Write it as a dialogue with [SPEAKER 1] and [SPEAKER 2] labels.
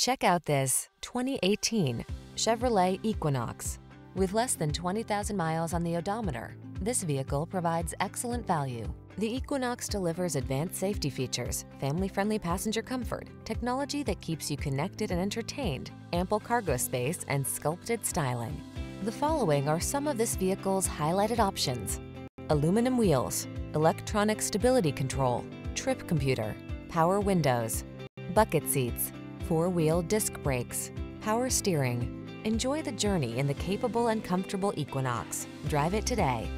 [SPEAKER 1] Check out this 2018 Chevrolet Equinox. With less than 20,000 miles on the odometer, this vehicle provides excellent value. The Equinox delivers advanced safety features, family-friendly passenger comfort, technology that keeps you connected and entertained, ample cargo space, and sculpted styling. The following are some of this vehicle's highlighted options. Aluminum wheels, electronic stability control, trip computer, power windows, bucket seats, four-wheel disc brakes, power steering. Enjoy the journey in the capable and comfortable Equinox. Drive it today.